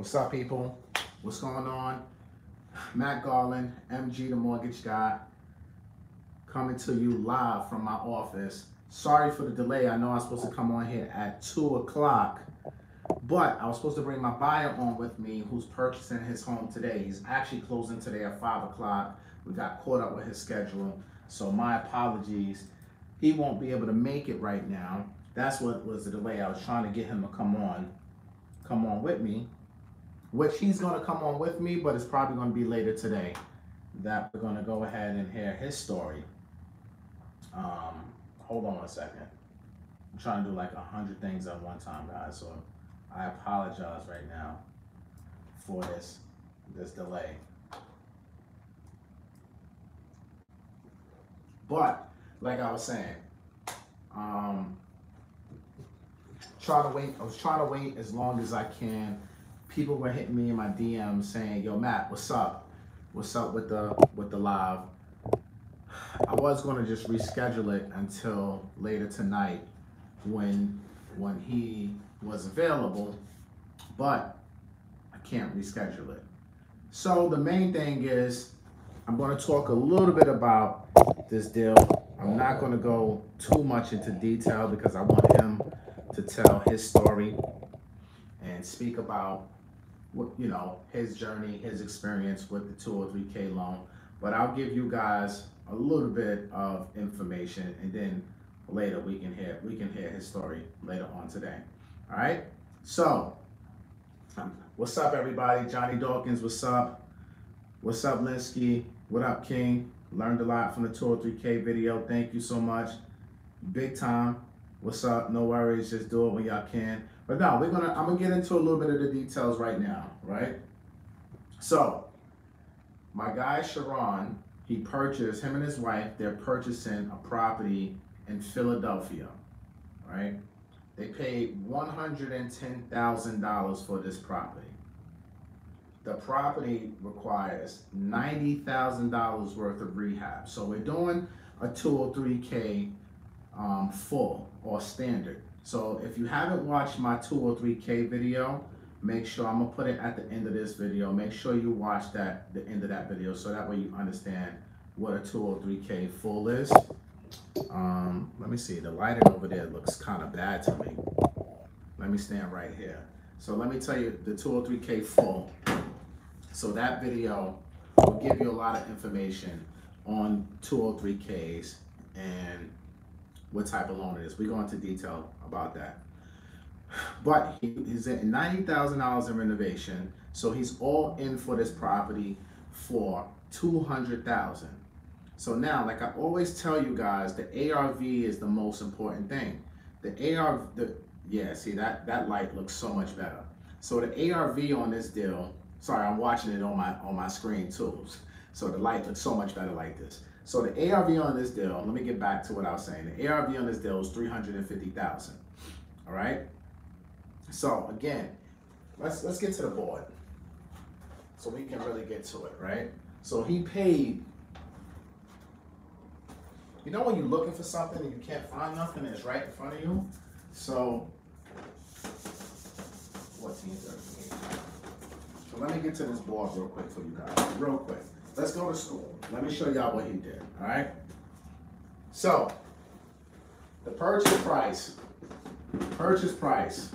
What's up, people? What's going on? Matt Garland, MG the Mortgage Guy, coming to you live from my office. Sorry for the delay. I know I was supposed to come on here at 2 o'clock, but I was supposed to bring my buyer on with me who's purchasing his home today. He's actually closing today at 5 o'clock. We got caught up with his schedule, so my apologies. He won't be able to make it right now. That's what was the delay. I was trying to get him to come on, come on with me which he's going to come on with me, but it's probably going to be later today that we're going to go ahead and hear his story. Um, hold on one second. I'm trying to do like a hundred things at one time, guys. So I apologize right now for this this delay. But like I was saying, um, try to wait. I was trying to wait as long as I can people were hitting me in my DM saying, "Yo, Matt, what's up? What's up with the with the live?" I was going to just reschedule it until later tonight when when he was available, but I can't reschedule it. So the main thing is I'm going to talk a little bit about this deal. I'm not going to go too much into detail because I want him to tell his story and speak about you know, his journey, his experience with the 203K loan. But I'll give you guys a little bit of information and then later we can hear we can hear his story later on today. All right. So, what's up, everybody? Johnny Dawkins, what's up? What's up, Linsky? What up, King? Learned a lot from the 203K video. Thank you so much. Big time. What's up? No worries. Just do it when y'all can. But now we're gonna I'm gonna get into a little bit of the details right now, right? So my guy Sharon, he purchased him and his wife, they're purchasing a property in Philadelphia, right? They paid $110,000 for this property. The property requires $90,000 worth of rehab. So we're doing a 203K um, full or standard. So if you haven't watched my 203K video, make sure, I'm gonna put it at the end of this video. Make sure you watch that, the end of that video, so that way you understand what a 203K full is. Um, let me see, the lighting over there looks kind of bad to me. Let me stand right here. So let me tell you the 203K full. So that video will give you a lot of information on 203Ks and what type of loan it is. We go into detail about that. But he, he's at ninety thousand dollars in renovation, so he's all in for this property for two hundred thousand. So now, like I always tell you guys, the ARV is the most important thing. The ARV, the yeah, see that that light looks so much better. So the ARV on this deal, sorry, I'm watching it on my on my screen too. So the light looks so much better like this. So the ARV on this deal, let me get back to what I was saying. The ARV on this deal is 350,000. All right? So again, let's let's get to the board. So we can really get to it, right? So he paid you know when you're looking for something and you can't find nothing and it's right in front of you? So 14, 13. So let me get to this board real quick for you guys. Real quick. Let's go to school. Let me show y'all what he did, all right? So, the purchase price, purchase price,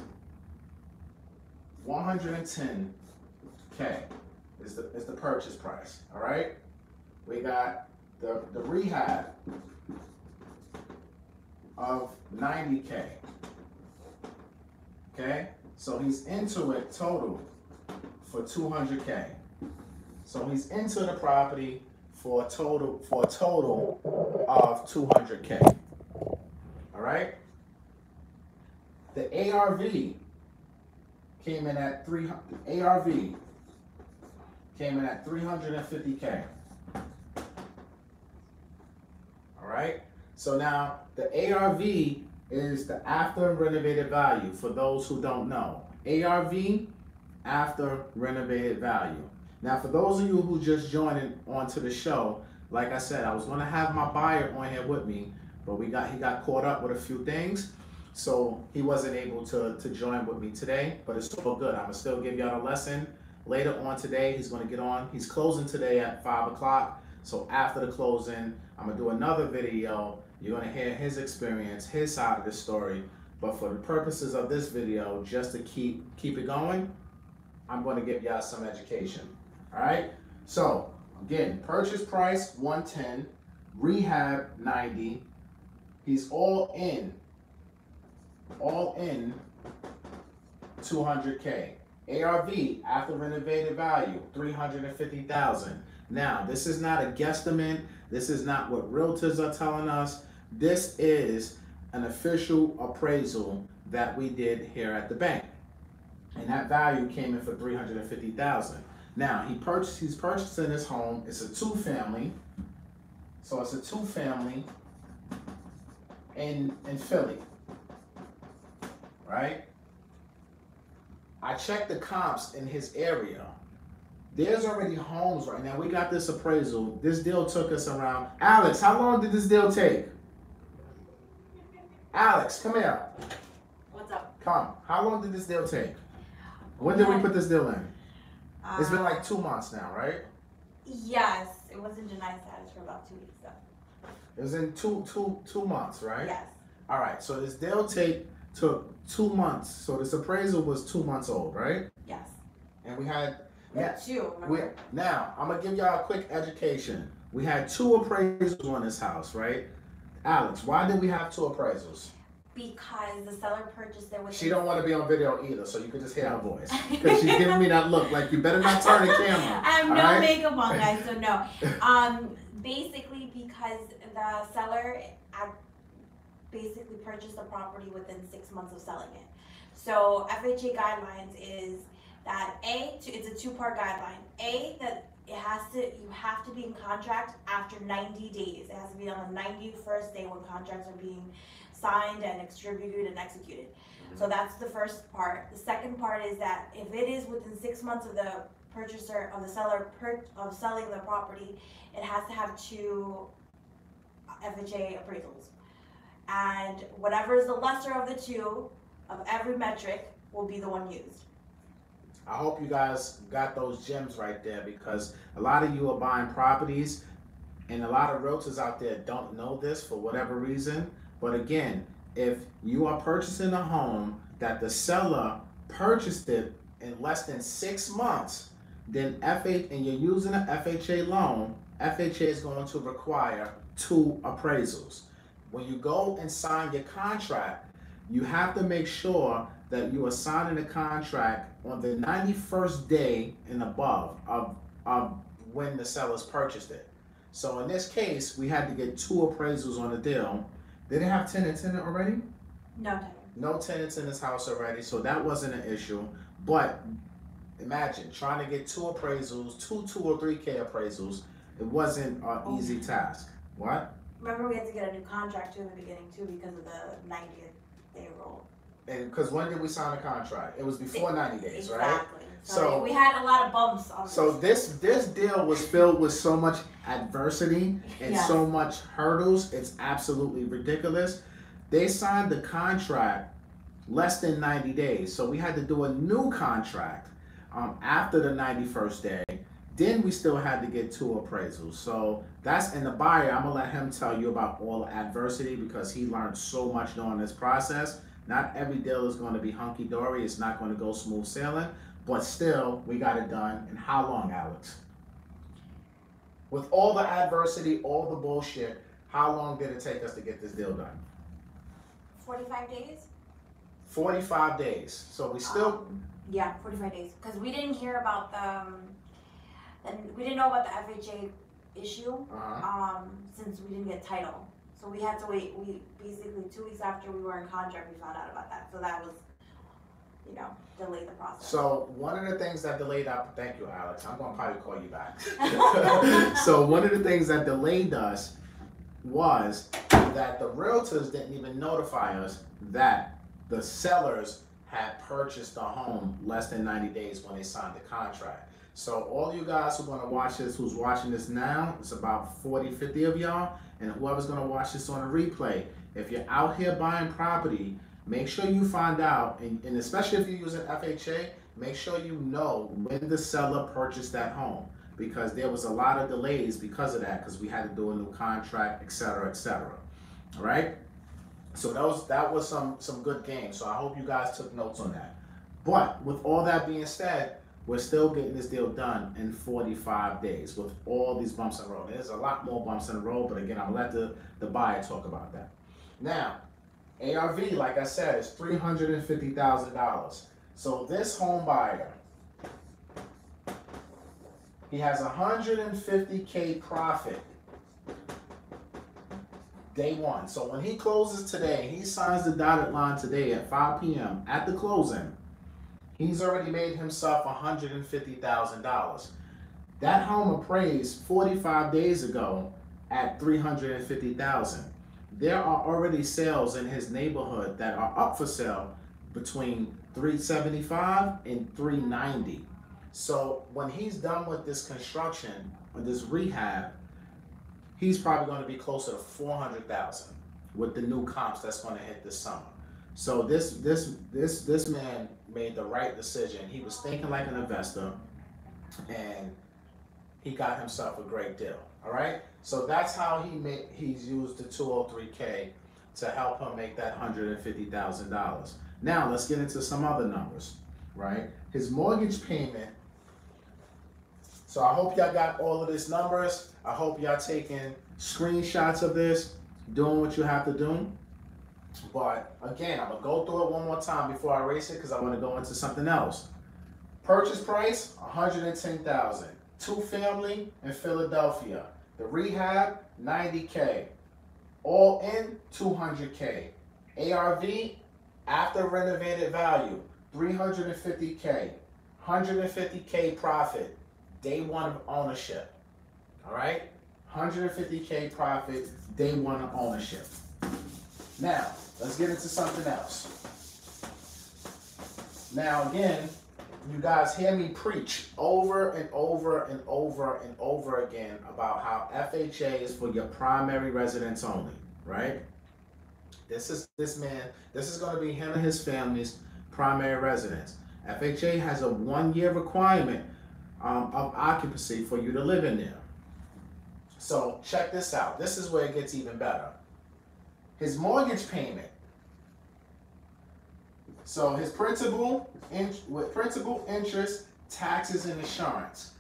110K is the, is the purchase price, all right? We got the, the rehab of 90K, okay? So he's into it total for 200K. So he's into the property for a total for a total of 200k. All right. The ARV came in at 300 ARV came in at 350k. All right. So now the ARV is the after renovated value for those who don't know. ARV after renovated value. Now, for those of you who just joining onto the show, like I said, I was going to have my buyer on here with me, but we got he got caught up with a few things. So he wasn't able to, to join with me today, but it's all good. I'm gonna still give y'all a lesson later on today. He's gonna get on. He's closing today at five o'clock. So after the closing, I'm gonna do another video. You're gonna hear his experience, his side of the story. But for the purposes of this video, just to keep keep it going, I'm gonna give y'all some education. Right. So again, purchase price 110, rehab 90. He's all in all in 200k. ARV after renovated value 350,000. Now, this is not a guesstimate. This is not what realtors are telling us. This is an official appraisal that we did here at the bank. And that value came in for 350,000. Now, he purchased he's purchasing this home. It's a two family. So it's a two family in in Philly right? I checked the comps in his area. There's already homes right now. We got this appraisal. This deal took us around. Alex, how long did this deal take? Alex, come here. What's up? Come. How long did this deal take? When did we put this deal in? It's been Uh, like two months now, right? Yes, it was in Janai status for about two weeks though. It was in two two two months, right? Yes. All right. So this deal take took two months. So this appraisal was two months old, right? Yes. And we had Yeah. two, We, now, I'm gonna give y'all a quick education. We had two appraisals on this house, right? Alex, why did we have two appraisals? Because the seller purchased it with. She don't want to be on video either, so you can just hear her voice. Because she's giving me that look, like you better not turn the camera. I have no alright? makeup on, guys, so no. Um, basically because the seller basically purchased the property within six months of selling it. So FHA guidelines is that A, it's a two-part guideline. A, that it has to, you have to be in contract after ninety days. It has to be on the ninety-first day when contracts are being signed and distributed and executed. So mm-hmm. that's the first part. The second part is that if it is within six months of the purchaser, of the seller per, of selling the property, it has to have two FHA appraisals. And whatever is the lesser of the two, of every metric, will be the one used. I hope you guys got those gems right there because a lot of you are buying properties and a lot of realtors out there don't know this for whatever reason. But again, if you are purchasing a home that the seller purchased it in less than six months, then FH and you're using an FHA loan, FHA is going to require two appraisals. When you go and sign your contract, you have to make sure that you are signing a contract on the 91st day and above of, of when the sellers purchased it. So in this case, we had to get two appraisals on the deal. Did it have tenants in it already? No tenant. No tenants in this house already, so that wasn't an issue. But imagine trying to get two appraisals, two 203K appraisals. It wasn't an easy oh. task. What? Remember, we had to get a new contract too in the beginning too because of the ninetieth day rule. And because when did we sign the contract? It was before 90 days, right? Exactly. So, So- we had a lot of bumps on So this. this deal was filled with so much adversity and Yes. so much hurdles. It's absolutely ridiculous. They signed the contract less than 90 days. So we had to do a new contract um, after the 91st day. Then we still had to get two appraisals. So that's in the buyer, I'm gonna let him tell you about all the adversity because he learned so much during this process. Not every deal is gonna be hunky dory, it's not gonna go smooth sailing, but still we got it done. And how long, Alex? With all the adversity, all the bullshit, how long did it take us to get this deal done? Forty-five days. 45 days. So we still Um, yeah, forty-five days. Because we didn't hear about the, um, and we didn't know about the FHA issue, uh um, since we didn't get title. So we had to wait, we, basically, two weeks after we were in contract, we found out about that. So that was, you know, delayed the process. So one of the things that delayed up, thank you, Alex. I'm gonna probably call you back. so one of the things that delayed us was that the realtors didn't even notify us that the sellers had purchased the home less than 90 days when they signed the contract. So all you guys who are gonna watch this, who's watching this now, it's about 40, 50 of y'all, and whoever's gonna watch this on a replay, if you're out here buying property make sure you find out, and, and especially if you're using FHA, make sure you know when the seller purchased that home because there was a lot of delays because of that because we had to do a new contract, etc., cetera, et cetera. All right. So that was that was some some good games. So I hope you guys took notes on that. But with all that being said, we're still getting this deal done in 45 days with all these bumps in the road. There's a lot more bumps in the road, but again, I'm gonna let the, the buyer talk about that. Now, ARV, like I said, is $350,000. So this home buyer, he has 150K profit day one. So when he closes today, he signs the dotted line today at 5 p.m. at the closing He's already made himself $150,000. That home appraised 45 days ago at 350,000. There are already sales in his neighborhood that are up for sale between 375 and 390. So when he's done with this construction or this rehab, he's probably going to be closer to 400,000 with the new comps that's going to hit this summer. So this this this this man made the right decision. He was thinking like an investor, and he got himself a great deal. All right. So that's how he made. He's used the 203k to help him make that hundred and fifty thousand dollars. Now let's get into some other numbers. Right. His mortgage payment. So I hope y'all got all of these numbers. I hope y'all taking screenshots of this, doing what you have to do. But again, I'm gonna go through it one more time before I erase it because I want to go into something else. Purchase price 110,000. Two family in Philadelphia. The rehab 90k. All in 200k. ARV after renovated value 350k. 150k profit day one of ownership. All right? 150k profit day one of ownership. Now, let's get into something else. Now, again, you guys hear me preach over and over and over and over again about how FHA is for your primary residence only, right? This is this man, this is going to be him and his family's primary residence. FHA has a one year requirement um, of occupancy for you to live in there. So check this out. This is where it gets even better his mortgage payment. So his principal, in, with principal, interest, taxes, and insurance.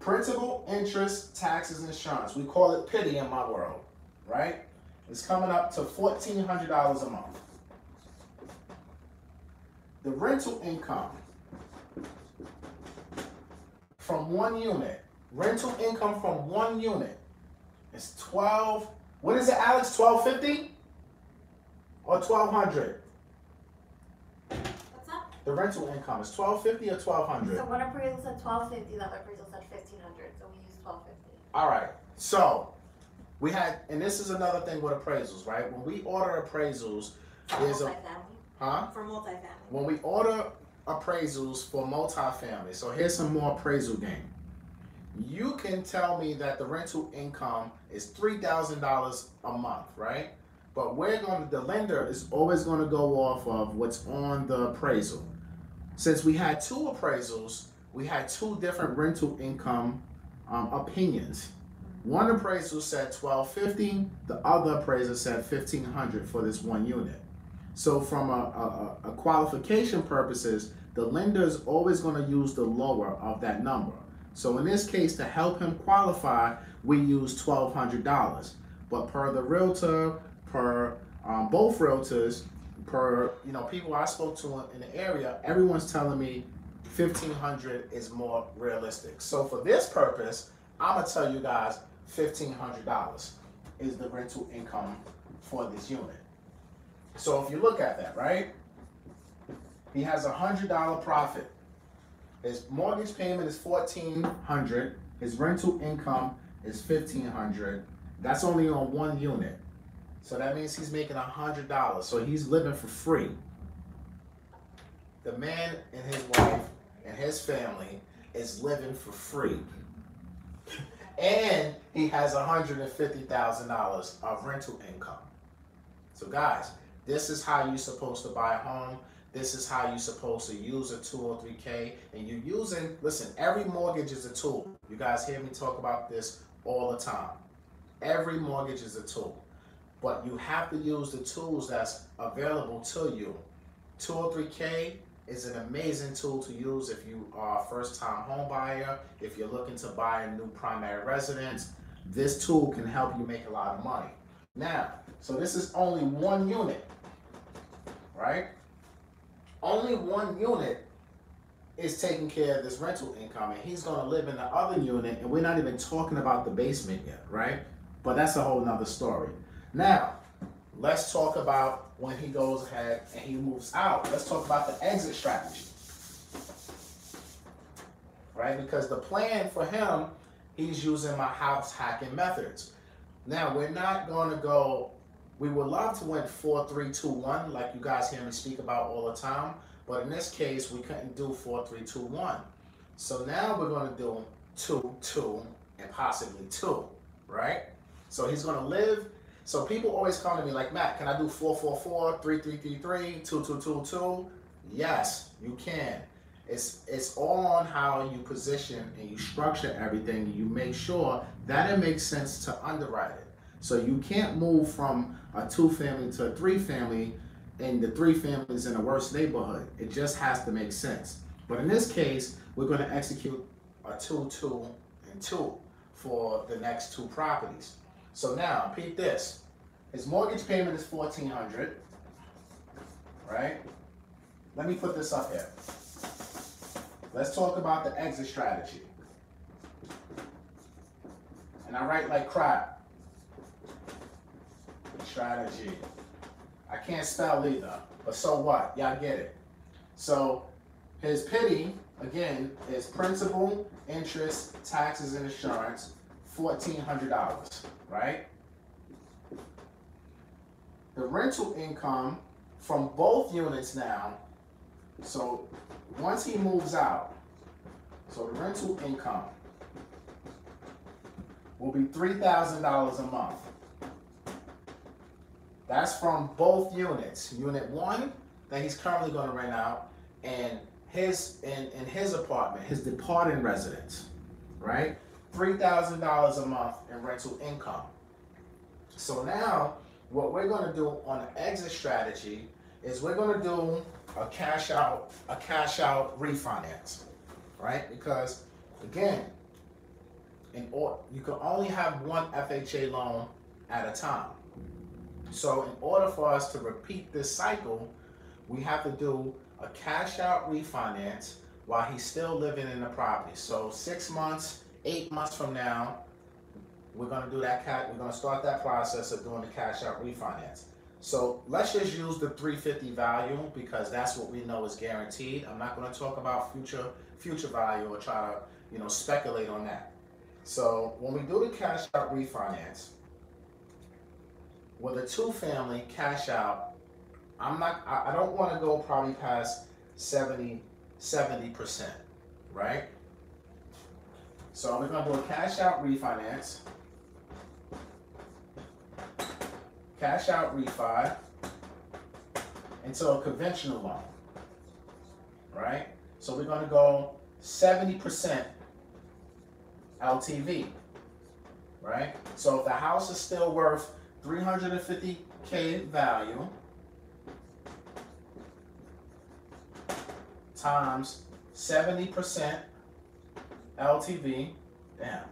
Principal, interest, taxes, and insurance. We call it PITI in my world, right? It's coming up to fourteen hundred dollars a month. The rental income from one unit, rental income from one unit is twelve. What is it, Alex? Twelve fifty or twelve hundred? What's up? The rental income is twelve fifty or twelve hundred? So one appraisal said twelve fifty, the other appraisal said fifteen hundred, so we used twelve fifty. All right. So we had, and this is another thing with appraisals, right? When we order appraisals, there's a Multifamily. huh? For multifamily. When we order appraisals for multifamily, so here's some more appraisal game. You can tell me that the rental income is three thousand dollars a month, right? But we're going to, the lender is always going to go off of what's on the appraisal. Since we had two appraisals, we had two different rental income um, opinions. One appraisal said 1250, the other appraisal said 1500 for this one unit. So from a, a, a qualification purposes, the lender is always going to use the lower of that number. So in this case, to help him qualify, we use $1,200. But per the realtor, per um, both realtors, per you know people I spoke to in the area, everyone's telling me fifteen hundred is more realistic. So for this purpose, I'm gonna tell you guys fifteen hundred dollars is the rental income for this unit. So if you look at that, right? He has a hundred dollar profit. His mortgage payment is fourteen hundred. His rental income is fifteen hundred. That's only on one unit. So that means he's making a hundred dollars. So he's living for free. The man and his wife and his family is living for free. and he has $150,000 of rental income. So guys, this is how you're supposed to buy a home. This is how you're supposed to use a 203k. And you're using, listen, every mortgage is a tool. You guys hear me talk about this all the time. Every mortgage is a tool. But you have to use the tools that's available to you. 203k is an amazing tool to use if you are a first time home buyer, if you're looking to buy a new primary residence. This tool can help you make a lot of money. Now, so this is only one unit, right? Only one unit is taking care of this rental income, and he's gonna live in the other unit, and we're not even talking about the basement yet, right? But that's a whole nother story. Now, let's talk about when he goes ahead and he moves out. Let's talk about the exit strategy. Right? Because the plan for him, he's using my house hacking methods. Now, we're not going to go, we would love to win 4 3 2 1, like you guys hear me speak about all the time. But in this case, we couldn't do 4 3 2 1. So now we're going to do 2 2 and possibly 2, right? So he's going to live so people always come to me like, Matt, can I do 444, 3333, 2222? Yes, you can. It's it's all on how you position and you structure everything. You make sure that it makes sense to underwrite it. So you can't move from a two family to a three family and the three families in a worse neighborhood. It just has to make sense. But in this case, we're going to execute a two, two, and two for the next two properties. So now, peep this. His mortgage payment is fourteen hundred, right? Let me put this up here. Let's talk about the exit strategy. And I write like crap. Strategy. I can't spell either, but so what? Y'all get it. So his PITI, again, is principal, interest, taxes, and insurance, fourteen hundred dollars, right? The rental income from both units now, so once he moves out, so the rental income will be three thousand dollars a month. That's from both units. Unit one that he's currently gonna rent out and his in, in his apartment, his departing residence, right? Three thousand dollars a month in rental income. So now what we're gonna do on the exit strategy is we're gonna do a cash out, a cash out refinance, right? Because again, in or you can only have one FHA loan at a time. So in order for us to repeat this cycle, we have to do a cash out refinance while he's still living in the property. So six months, eight months from now, we're gonna do that cat, we're gonna start that process of doing the cash out refinance. So let's just use the three fifty value because that's what we know is guaranteed. I'm not gonna talk about future, future value or try to, you know, speculate on that. So when we do the cash out refinance, with a two family cash out, I'm not, I, I don't wanna go probably past 70 percent, right? So we're gonna do a cash out refinance. Cash out refi into a conventional loan, right? So we're gonna go seventy percent LTV, right? So if the house is still worth three hundred and fifty K value times seventy percent LTV, damn.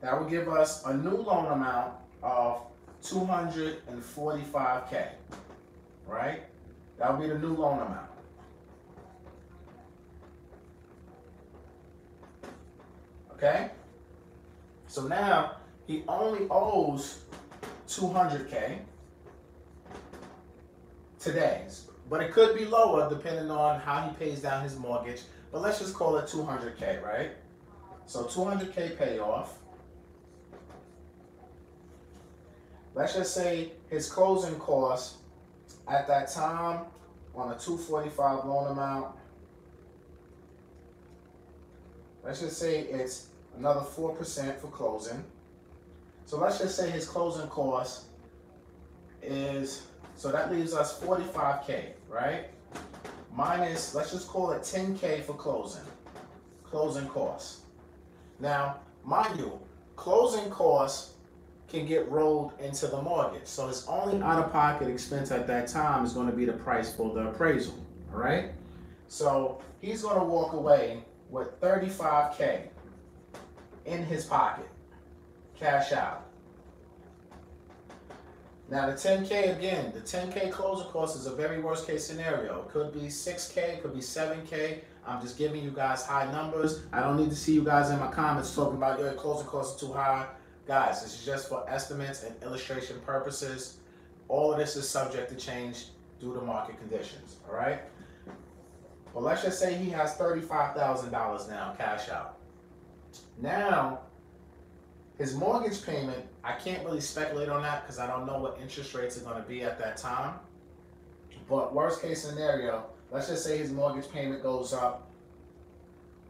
That would give us a new loan amount of two hundred and forty-five K, right? That would be the new loan amount. Okay? So now, he only owes two hundred K today's, but it could be lower depending on how he pays down his mortgage. But let's just call it two hundred K, right? So two hundred K payoff. Let's just say his closing cost at that time on a two forty-five loan amount. Let's just say it's another four percent for closing. So let's just say his closing cost is So that leaves us forty-five K, right? Minus, let's just call it ten K for closing, closing costs. Now, mind you, closing costs can get rolled into the mortgage. So his only out-of-pocket expense at that time is gonna be the price for the appraisal, alright? So he's gonna walk away with thirty-five K in his pocket, cash out. Now the ten K again, the ten K closing cost is a very worst case scenario. It could be six K, it could be seven K. I'm just giving you guys high numbers. I don't need to see you guys in my comments talking about your closing cost is too high. Guys, this is just for estimates and illustration purposes. All of this is subject to change due to market conditions, all right? Well, let's just say he has thirty-five thousand dollars now cash out. Now, his mortgage payment, I can't really speculate on that because I don't know what interest rates are gonna be at that time. But worst case scenario, let's just say his mortgage payment goes up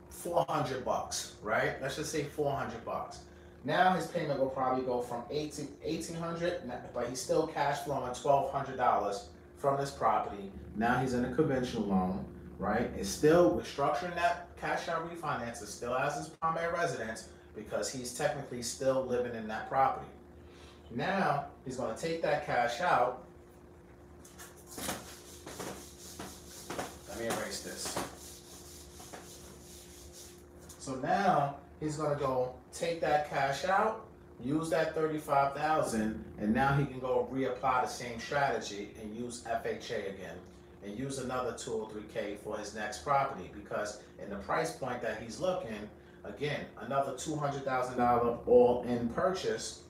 four hundred bucks, right? Let's just say four hundred bucks. Now his payment will probably go from eighteen eighteen hundred, but he's still cash flowing twelve hundred dollars from this property. Now he's in a conventional loan, right? It's still we're structuring that cash out refinance. It still has his primary residence because he's technically still living in that property. Now he's going to take that cash out. Let me erase this. So now he's going to go take that cash out, use that thirty-five thousand, and now he can go reapply the same strategy and use FHA again and use another 203K for his next property because in the price point that he's looking, again, another two hundred thousand dollar all-in purchase,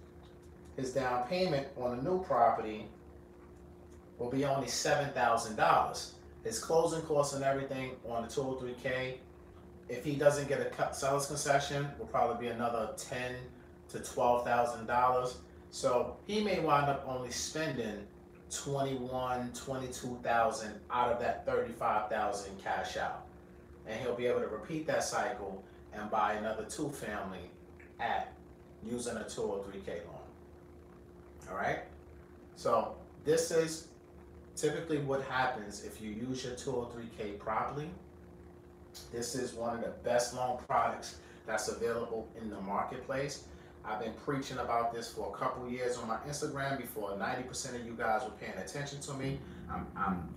his down payment on a new property will be only seven thousand dollars. His closing costs and everything on the 203K, if he doesn't get a seller's concession, will probably be another ten to twelve thousand dollars. So he may wind up only spending 21, 22,000 out of that 35,000 cash out. And he'll be able to repeat that cycle and buy another two family at using a 203K loan. All right? So, this is typically what happens if you use your 203K properly. This is one of the best loan products that's available in the marketplace. I've been preaching about this for a couple years on my Instagram before 90% of you guys were paying attention to me. I'm, I'm,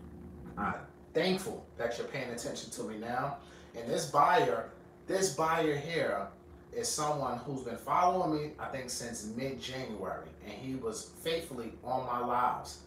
I'm thankful that you're paying attention to me now. And this buyer, this buyer here is someone who's been following me, I think, since mid January. And he was faithfully on my lives,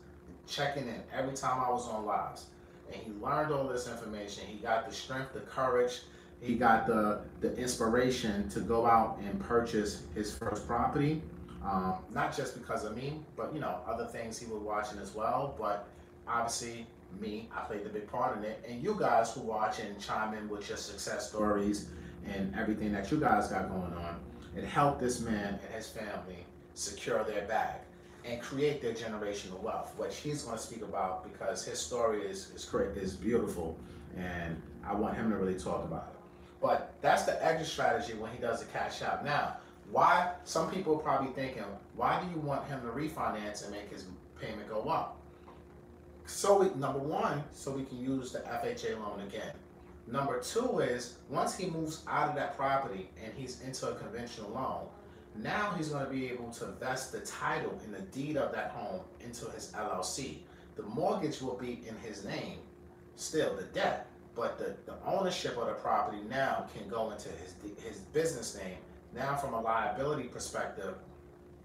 checking in every time I was on lives. And he learned all this information. He got the strength, the courage, he got the the inspiration to go out and purchase his first property. Um, not just because of me, but you know other things he was watching as well. But obviously, me, I played the big part in it, and you guys who watch and chime in with your success stories and everything that you guys got going on. It helped this man and his family secure their bag and create their generational wealth, which he's going to speak about because his story is is great, is beautiful, and I want him to really talk about it. But that's the exit strategy when he does the cash out. Now, why? Some people are probably thinking, why do you want him to refinance and make his payment go up? So, we, number one, so we can use the FHA loan again. Number two is once he moves out of that property and he's into a conventional loan, now he's going to be able to vest the title in the deed of that home into his LLC. The mortgage will be in his name, still the debt, but the, the ownership of the property now can go into his his business name. Now, from a liability perspective,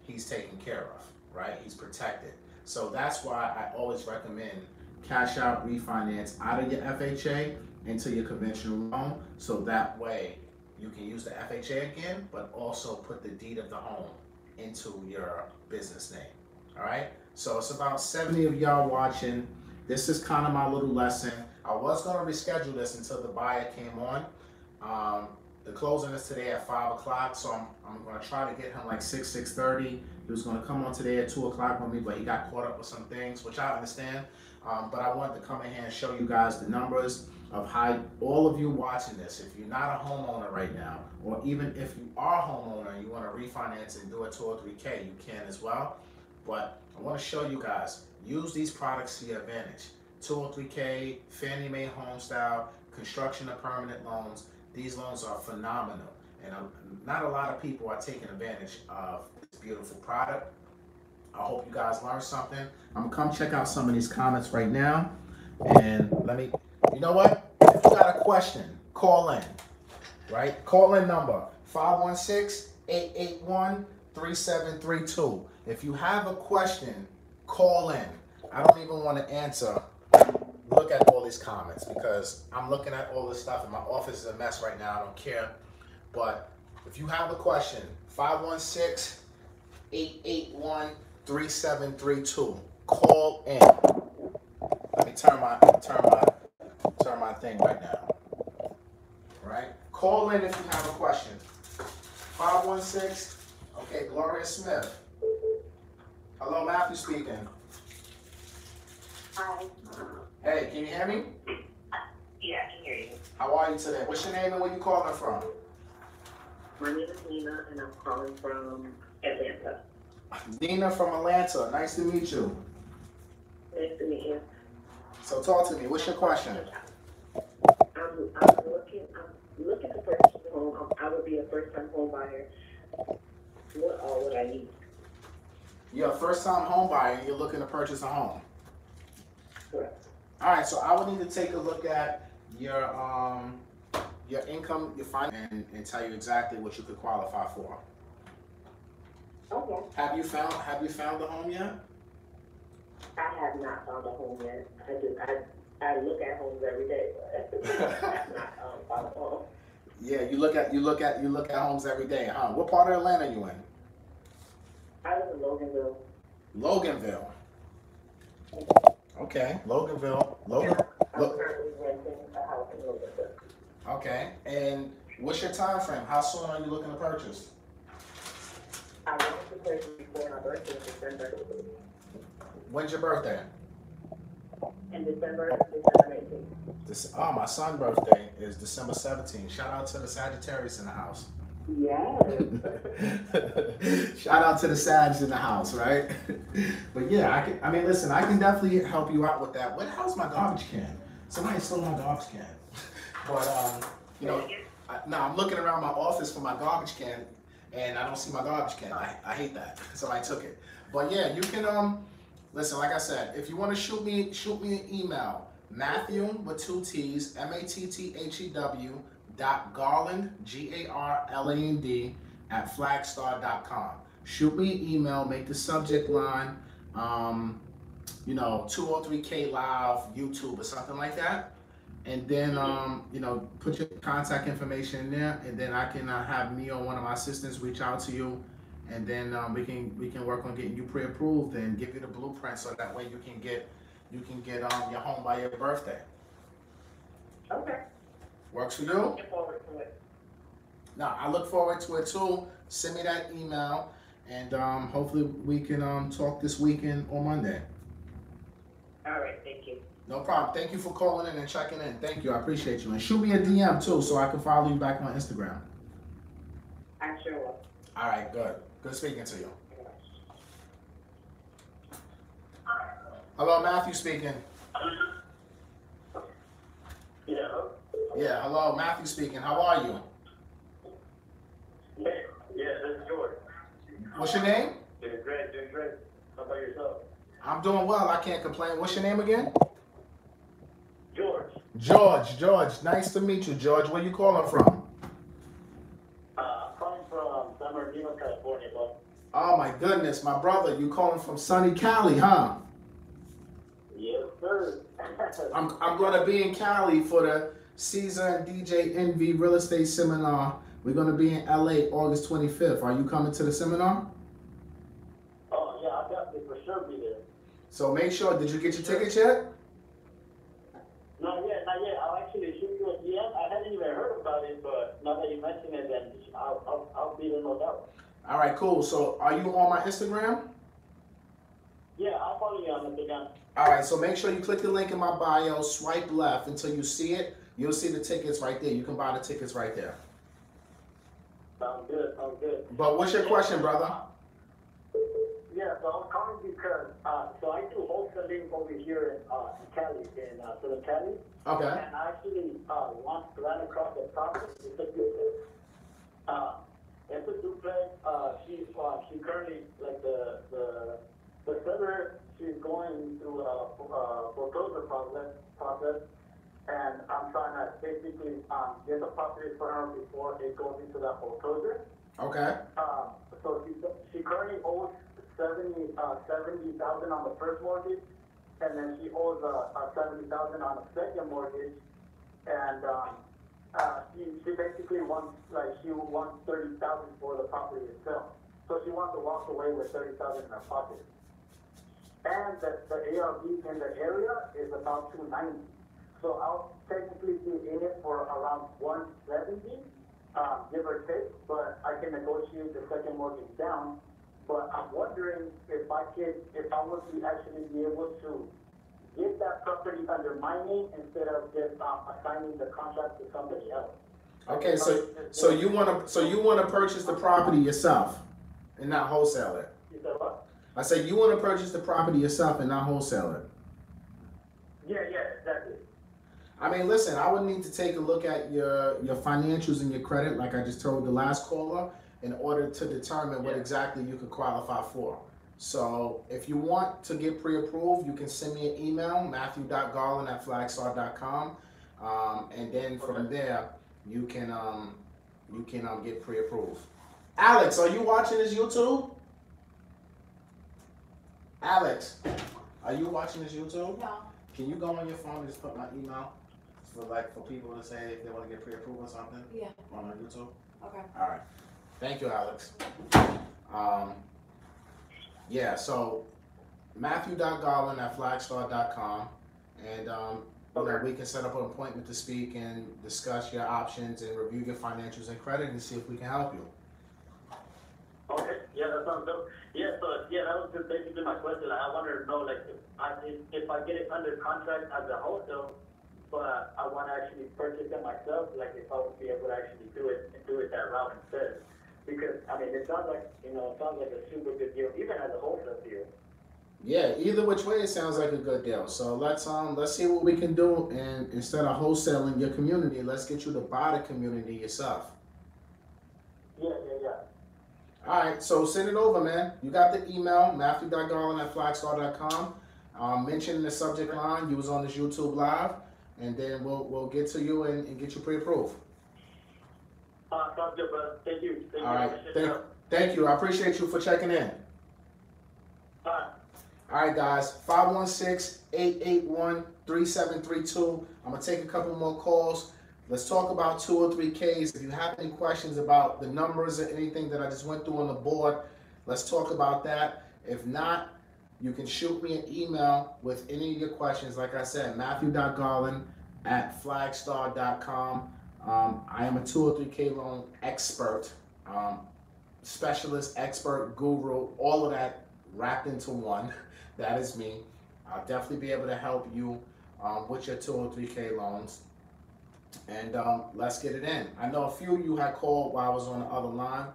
he's taken care of, right? He's protected. So that's why I always recommend cash out refinance out of your FHA into your conventional loan, so that way you can use the FHA again, but also put the deed of the home into your business name. All right. So it's about 70 of y'all watching. This is kind of my little lesson. I was gonna reschedule this until the buyer came on. Um, the closing is today at five o'clock, so I'm, I'm gonna try to get him like six, six thirty. He was gonna come on today at two o'clock with me, but he got caught up with some things, which I understand. Um, but I wanted to come in here and show you guys the numbers of how all of you watching this, if you're not a homeowner right now, or even if you are a homeowner and you want to refinance and do a 203K, you can as well. But I want to show you guys. Use these products to your advantage. 203K, Fannie Mae Home Style, construction of permanent loans. These loans are phenomenal. And uh, not a lot of people are taking advantage of this beautiful product. I hope you guys learned something. I'm gonna come check out some of these comments right now. And let me, you know what? If you got a question, call in. Right? Call in number 516 881 3732. If you have a question, call in. I don't even want to answer. Look at all these comments because I'm looking at all this stuff and my office is a mess right now. I don't care. But if you have a question, 516 881 3732. Call in. Let me turn my turn my my thing right now. Right? Call in if you have a question. 516 Okay, Gloria Smith. Hello, Matthew speaking. Hi. Hey, can you hear me? Yeah, I can hear you. How are you today? What's your name and where you calling from? My name is Nina, and I'm calling from Atlanta. Dina from Atlanta. Nice to meet you. Nice to meet you. So talk to me. What's your question? I'm, I'm looking, I'm looking to purchase a home. I'm- would be a first-time home buyer. What all would I need? You're a first time home buyer and you're looking to purchase a home. Correct. All right, so I would need to take a look at your um your income, your finance, and, and tell you exactly what you could qualify for. Okay. Have you found Have you found the home yet? I have not found a home yet. I just, I, I look at homes every day, but I have not um, found a home. Yeah, you look at you look at you look at homes every day, huh? What part of Atlanta you in? I live in Loganville. Loganville. Okay, Loganville. Logan. I'm currently renting a house in Loganville. Okay, and what's your time frame? How soon are you looking to purchase? I wanted to purchase before my birthday in December. When's your birthday? In December, December 19th. This, oh, my son's birthday is December 17th. Shout out to the Sagittarius in the house. Yes. Shout out to the Sags in the house, right? but yeah, I can. I mean, listen, I can definitely help you out with that. Where the hell's my garbage can? Somebody stole my garbage can. but um, you know, I, no, I'm looking around my office for my garbage can, and I don't see my garbage can. I, I hate that. Somebody took it. But yeah, you can um, listen. Like I said, if you want to shoot me, shoot me an email. Matthew with two T's, M A T T H E W dot Garland, G A R L A N D, at flagstar.com. Shoot me an email, make the subject line, um, you know, 203K Live, YouTube, or something like that. And then, um, you know, put your contact information in there, and then I can uh, have me or one of my assistants reach out to you, and then um, we can we can work on getting you pre-approved and give you the blueprint, so that way you can get you can get um, your home by your birthday. Okay. Works for you? Looking forward to it. Now, I look forward to it too. Send me that email, and um, hopefully we can um, talk this weekend or Monday. All right, thank you. No problem. Thank you for calling in and checking in. Thank you. I appreciate you. And shoot me a DM too, so I can follow you back on Instagram. I sure will. All right, good. Good speaking to you. Hello, Matthew speaking. Yeah. Yeah, hello, Matthew speaking. How are you? Yeah, this is George. What's your name? Doing great, doing great. How about yourself? I'm doing well. I can't complain. What's your name again? George. George. George. Nice to meet you, George. Where you calling from? Uh, I'm calling from San Bernardino, California, but Oh my goodness, my brother. You calling from sunny Cali, huh? yes, sir. I'm, I'm going to be in Cali for the Cesar and DJ Envy Real Estate Seminar. We're going to be in LA August 25th. Are you coming to the seminar? oh, yeah, I'll definitely for sure be there. So make sure, did you get your tickets yet? Not yet, not yet. I'll actually shoot you a DM. I hadn't even heard about it, but now that you mention it, then I'll, I'll, I'll be there, no doubt. All right, cool. So are you on my Instagram? Yeah, I'll follow you on Instagram. All right, so make sure you click the link in my bio, swipe left until you see it. You'll see the tickets right there. You can buy the tickets right there. Sounds good, sounds good. But what's your question, brother? Yeah, so I'm calling because living over here in, uh, in Cali, in, uh, Southern Cali. Okay. And I actually, uh, once ran across the property, it's a duplex. Uh, it's a duplex, uh, she's, uh, she currently, like, the, the, the seller, she's going through a, uh foreclosure process, process. And I'm trying to basically, um, get the property for her before it goes into that foreclosure. Okay. Um, so she, she currently owes seventy, uh, seventy thousand on the first mortgage, and then she owes, uh, uh, seventy thousand on the second mortgage. And, um, uh, she, basically wants, like, she wants thirty thousand for the property itself. So she wants to walk away with thirty thousand in her pocket. And the, the ARV in the area is about two ninety. So I'll technically be in it for around one seventy, um, give or take, but I can negotiate the second mortgage down. But I'm wondering if I could, if I would be actually be able to get that property under my name instead of just, um, assigning the contract to somebody else. Okay, so so you wanna so you wanna purchase the property yourself and not wholesale it. You said what? I say you wanna purchase the property yourself and not wholesale it. Yeah, yeah, exactly. I mean, listen, I would need to take a look at your your financials and your credit, like I just told the last caller, in order to determine what exactly you could qualify for. So if you want to get pre-approved, you can send me an email, matthew.garland at flagstar.com. Um, and then from Okay. there, you can um, you can um, get pre-approved. Alex, are you watching this YouTube? Alex, are you watching this YouTube? No, Can you go on your phone and just put my email for like for people to say if they want to get pre-approved or something Yeah, on our YouTube? okay. All right. Thank you, Alex. Um, yeah. So Matthew.Garland at flagstar.com, and um, you know we can set up an appointment to speak and discuss your options and review your financials and credit and see if we can help you. Okay, yeah, that sounds good. Yeah, so, yeah, that was just basically my question. I wanted to know, like, if I, if, if I get it under contract as a wholesale, but I want to actually purchase it myself, like, if I would be able to actually do it, and do it that route instead. Because, I mean, it sounds like, you know, it sounds like a super good deal, even as a wholesale deal. Yeah, either which way, it sounds like a good deal. So let's um let's see what we can do, and instead of wholesaling your community, let's get you to buy the community yourself. Yeah, yeah, yeah. All right, so send it over, man. You got the email, matthew.garland at flagstar.com. Um, mention the subject line you was on this YouTube live, and then we'll we'll get to you and, and get you pre-approved. Uh, sounds good, brother. Thank you. Thank All you. right, thank, thank you. I appreciate you for checking in. All right. All right, guys, 516-881-3732. I'm gonna take a couple more calls. Let's talk about 203Ks. If you have any questions about the numbers or anything that I just went through on the board, let's talk about that. If not, you can shoot me an email with any of your questions. Like I said, matthew.garland at flagstar.com. Um, I am a 203K loan expert, um, specialist, expert, guru, all of that wrapped into one. That is me. I'll definitely be able to help you um, with your 203K loans. And um, let's get it in. I know a few of you had called while I was on the other line.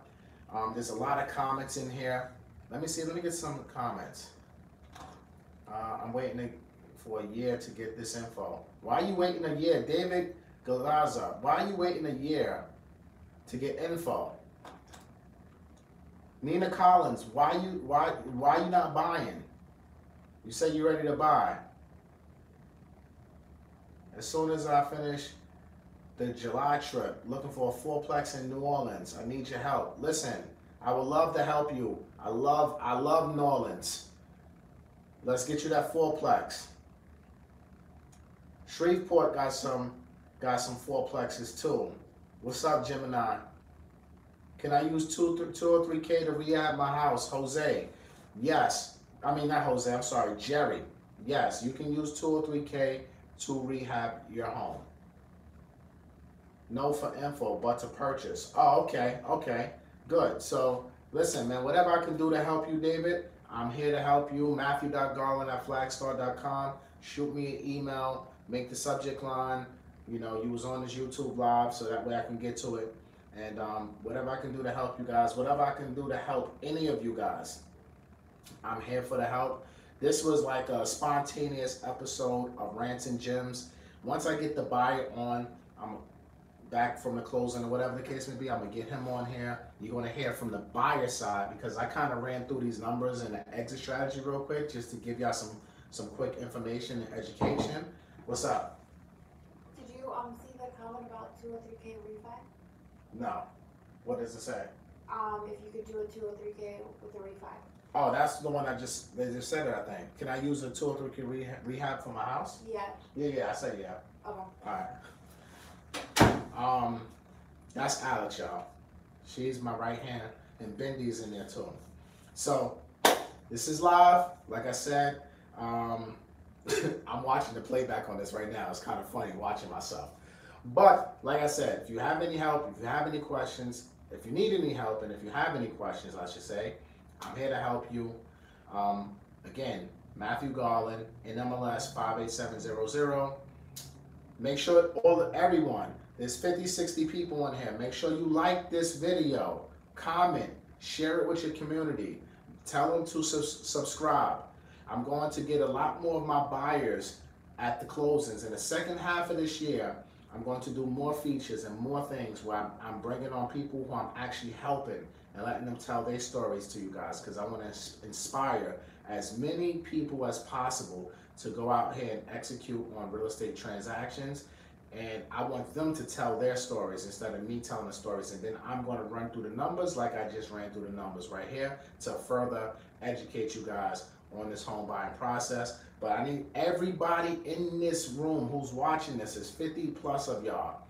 Um, there's a lot of comments in here. Let me see. Let me get some comments. Uh, I'm waiting to- for a year to get this info. Why are you waiting a year, David Galaza? Why are you waiting a year to get info? Nina Collins, why you why why you not buying? You said you're ready to buy. As soon as I finish the July trip, looking for a fourplex in New Orleans. I need your help. Listen, I would love to help you. I love I love New Orleans. Let's get you that fourplex. Shreveport got some got some fourplexes too. What's up, Gemini? Can I use two, th- 203K to rehab my house, Jose? Yes. I mean not Jose. I'm sorry, Jerry. Yes, you can use 203K to rehab your home. No for info, but to purchase. Oh, okay, okay, good. So listen, man, whatever I can do to help you, David, I'm here to help you. Matthew.garland at flagstar.com. Shoot me an email. Make the subject line. You know, you was on this YouTube live, so that way I can get to it. And um, whatever I can do to help you guys, whatever I can do to help any of you guys, I'm here for the help. This was like a spontaneous episode of Rants and Gems. Once I get the buyer on, I'm back from the closing or whatever the case may be. I'm gonna get him on here. You're gonna hear from the buyer side because I kind of ran through these numbers and the exit strategy real quick just to give y'all some some quick information and education. What's up? Did you, um, see the comment about 203K refi? No. What does it say? Um, if you could do a 203K with a refi. Oh, that's the one I just they just said it. I think. Can I use a 203K rehab, rehab for my house? Yeah, Yeah, yeah. I say yeah. okay. Alright. Um, that's Alex, y'all. She's my right hand, and Bendy's in there too. So, this is live. Like I said, um, I'm watching the playback on this right now. It's kind of funny watching myself. But, like I said, if you have any help, if you have any questions, if you need any help, and if you have any questions, I should say, I'm here to help you. Um, again, Matthew Garland, in NMLS 58700. Make sure all everyone, there's 50, 60 people in here. Make sure you like this video, comment, share it with your community. Tell them to sus- subscribe. I'm going to get a lot more of my buyers at the closings. In the second half of this year, I'm going to do more features and more things where I'm, I'm bringing on people who I'm actually helping and letting them tell their stories to you guys because I want to inspire as many people as possible to go out here and execute on real estate transactions. And I want them to tell their stories instead of me telling the stories. And then I'm going to run through the numbers like I just ran through the numbers right here to further educate you guys on this home buying process. But I need everybody in this room who's watching this, is 50 plus of y'all.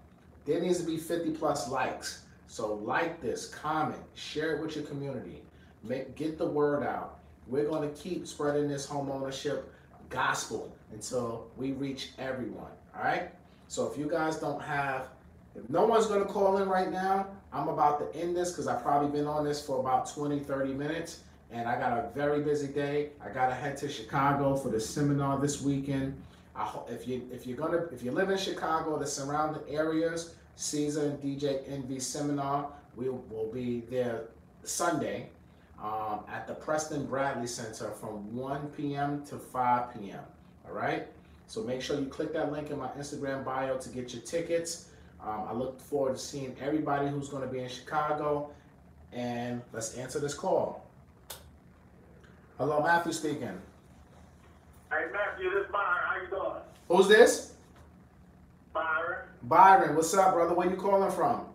There needs to be 50 plus likes. So like this, comment, share it with your community. Make get the word out. We're going to keep spreading this home ownership gospel until we reach everyone. All right. So if you guys don't have, if no one's going to call in right now, I'm about to end this because I've probably been on this for about 20, 30 minutes. And I got a very busy day. I got to head to Chicago for the seminar this weekend. Ho- if you if you're gonna if you live in Chicago, the surrounding areas, Cesar and DJ Envy seminar, we will be there Sunday um, at the Preston Bradley Center from 1 p.m. to 5 p.m. All right. So make sure you click that link in my Instagram bio to get your tickets. Um, I look forward to seeing everybody who's going to be in Chicago. And let's answer this call. Hello, Matthew speaking. Hey Matthew, this is Byron, how you doing? Who's this? Byron, Byron. What's up, brother? Where you calling from?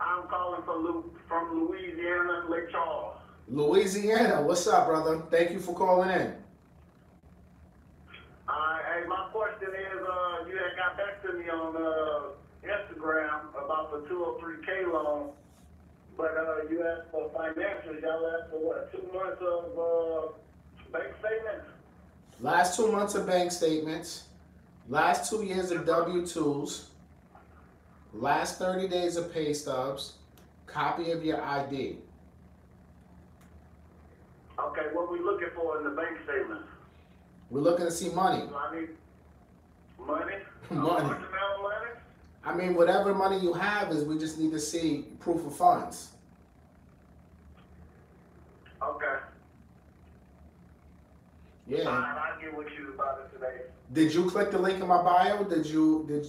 I'm calling from Lu- from Louisiana, Lake Charles. Louisiana. What's up, brother? Thank you for calling in. Uh, hey, my question is, uh, you had got back to me on uh, Instagram about the 203k loan, but uh, you asked for financials. Y'all asked for what? Two months of uh, bank statements. Last two months of bank statements, last two years of W 2s, last 30 days of pay stubs, copy of your ID. Okay, what we looking for in the bank statements? We're looking to see money. Do I need money? Money. How much amount of money? I mean, whatever money you have is, we just need to see proof of funds. Okay. Yeah. Fine, I'll get with you about it today. Did you click the link in my bio? Did you did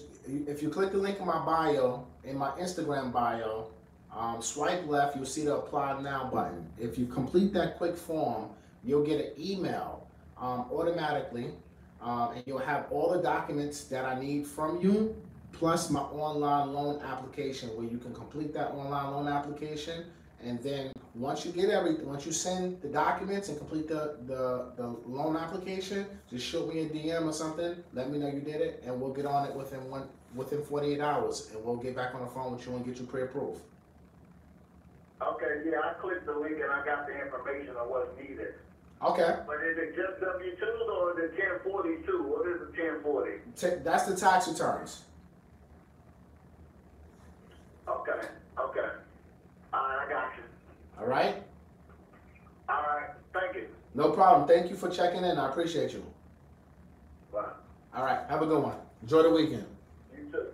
if you click the link in my bio in my Instagram bio, um, swipe left, you'll see the apply now button. If you complete that quick form, you'll get an email um, automatically, um, and you'll have all the documents that I need from you, plus my online loan application, where you can complete that online loan application. And then once you get everything, once you send the documents and complete the, the, the loan application, just shoot me a DM or something. Let me know you did it, and we'll get on it within one within 48 hours, and we'll get back on the phone with you and get you pre-approved. Okay, yeah, I clicked the link and I got the information on what's needed. Okay, But is it just W twos or the ten forty two? What is the ten forty? Ta- that's the tax returns. Okay, okay. Alright, I got you. All right, thank you. no problem. Thank you for checking in. I appreciate you. Bye. All right, have a good one. Enjoy the weekend. You too.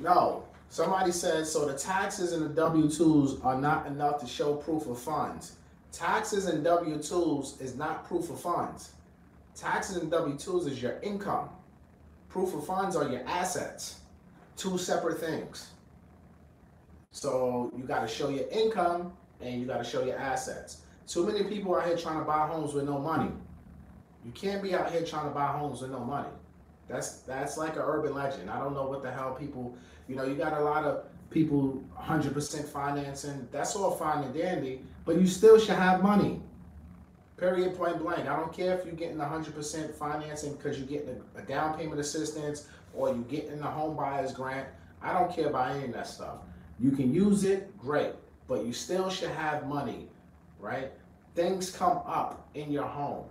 No, Somebody said, so the taxes and the W twos are not enough to show proof of funds. Taxes and W twos is not proof of funds. Taxes and W twos is your income. Proof of funds are your assets. Two separate things. So you gotta show your income and you gotta show your assets. Too many people out here trying to buy homes with no money. You can't be out here trying to buy homes with no money. That's that's like an urban legend. I don't know what the hell people, you know, you got a lot of people 100% financing. That's all fine and dandy, but you still should have money. Period, point blank. I don't care if you're getting 100% financing because you're getting a, a down payment assistance or you get in the home buyer's grant. I don't care about any of that stuff. You can use it, great, but you still should have money, right? Things come up in your home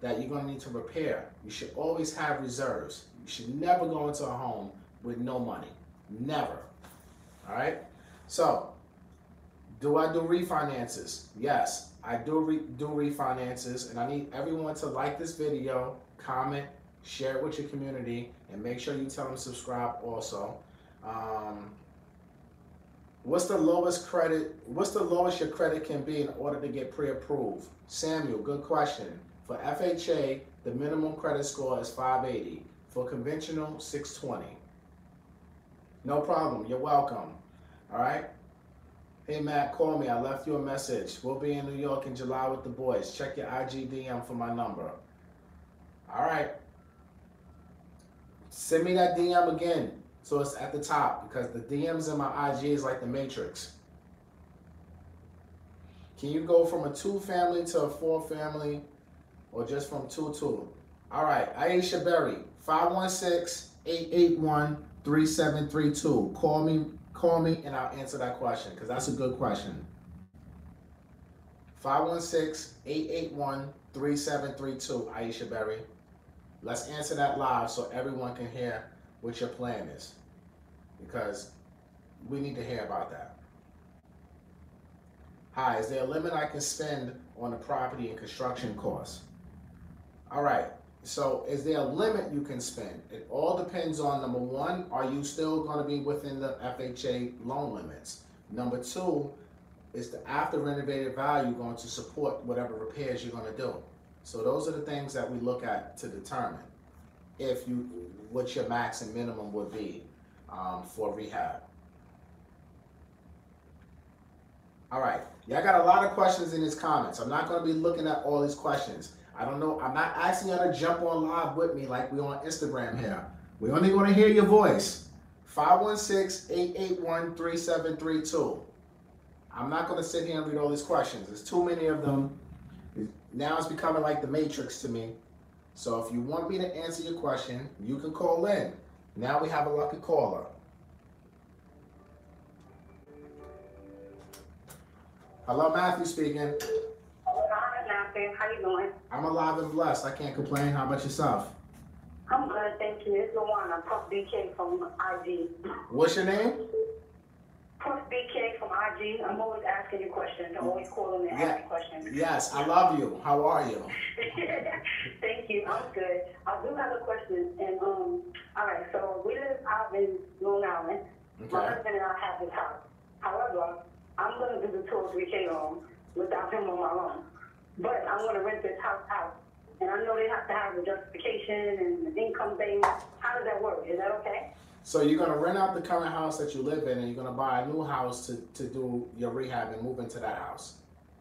that you're gonna need to repair. You should always have reserves. You should never go into a home with no money. Never. All right? So, do I do refinances? Yes, I do re- do refinances, and I need everyone to like this video, comment, share it with your community, and make sure you tell them subscribe also. Um, what's the lowest credit? What's the lowest your credit can be in order to get pre-approved? Samuel, good question. For FHA, the minimum credit score is 580. For conventional, 620. No problem. You're welcome. All right. Hey Matt, call me. I left you a message. We'll be in New York in July with the boys. Check your IGDM for my number. All right. Send me that DM again, so it's at the top because the DMs in my IG is like the Matrix. Can you go from a two family to a four family, or just from two to? All right, Aisha Berry, 516-881-3732. Call me, call me, and I'll answer that question because that's a good question. 516-881-3732, Aisha Berry. Let's answer that live so everyone can hear what your plan is. Because we need to hear about that. Hi, is there a limit I can spend on the property and construction costs? All right, so is there a limit you can spend? It all depends on number one, are you still gonna be within the FHA loan limits? Number two, is the after renovated value going to support whatever repairs you're gonna do? So those are the things that we look at to determine if you, what your max and minimum would be, um, for rehab. All right, y'all got a lot of questions in these comments. I'm not gonna be looking at all these questions. I don't know, I'm not asking y'all to jump on live with me like we on Instagram here. We only gonna hear your voice. 516-881-3732. I'm not gonna sit here and read all these questions. There's too many of them. Now it's becoming like the matrix to me. So if you want me to answer your question, you can call in. Now we have a lucky caller. Hello, Matthew speaking. Hi, Nathan. How you doing? I'm alive and blessed. I can't complain. How about yourself? I'm good, thank you. It's Luana, Puff BK from IG. What's your name? Puff BK from IG. I'm always asking you questions. I'm always calling and Yeah. asking questions. Yes, I love you. How are you? thank you. I'm good. I do have a question. And um, all right. So we live out in Long Island. Okay. My husband and I have this house. However, I'm going to do the 203K loan without him on my own. But I'm going to rent this house out. And I know they have to have a justification and an income thing. How does that work? Is that okay? So you're gonna rent out the current house that you live in, and you're gonna buy a new house to, to do your rehab and move into that house.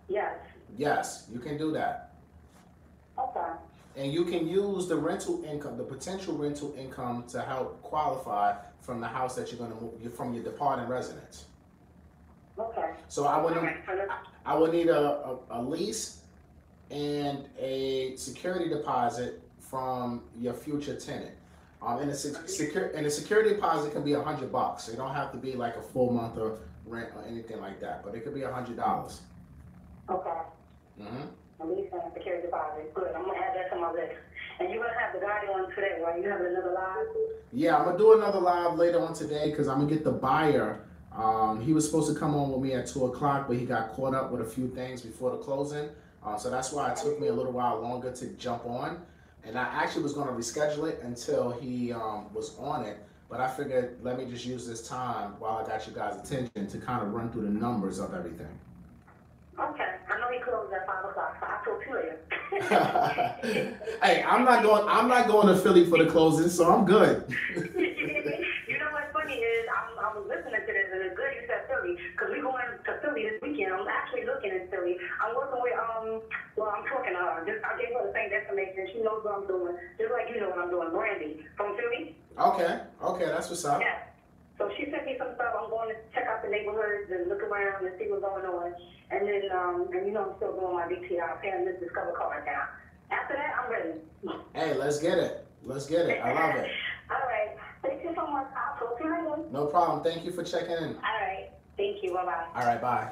Yes. Yes, you can do that. Okay. And you can use the rental income, the potential rental income to help qualify from the house that you're gonna move, from your departing residence. Okay. So I would, right. I would need a, a, a lease and a security deposit from your future tenant. Um, and a sec- secure, and a security deposit can be a hundred bucks. It don't have to be like a full month of rent or anything like that, but it could be a hundred dollars. Okay. Mm-hmm. At least have security deposit. Good. I'm gonna add that to my list. And you're gonna have the guy on today, right? You have another live? Yeah, I'm gonna do another live later on today because I'm gonna get the buyer. Um, he was supposed to come on with me at two o'clock, but he got caught up with a few things before the closing. Uh, so that's why it took me a little while longer to jump on. And I actually was gonna reschedule it until he um, was on it, but I figured let me just use this time while I got you guys' attention to kind of run through the numbers of everything. Okay, I know he closes at five o'clock, so I'll talk to you later. hey, I'm not going. I'm not going to Philly for the closing, so I'm good. you know what's funny is I'm, I was listening to this and it's good you said Philly because we going to Philly this weekend. I'm actually looking at Philly. I'm working with um. Well, I'm talking to her. Just I gave her the same information. She knows what I'm doing, just like you know what I'm doing. Brandy from Philly. Okay, okay, that's what's up. Yeah. So she sent me some stuff. I'm going to check out the neighborhoods and look around and see what's going on. And then um and you know I'm still doing my DTI paying this Discover card now. After that, I'm ready. Hey, let's get it. Let's get it. I love it. All right. Thank you so much. I'll talk to you later. No problem. Thank you for checking in. All right. Thank you. Bye bye. All right, bye.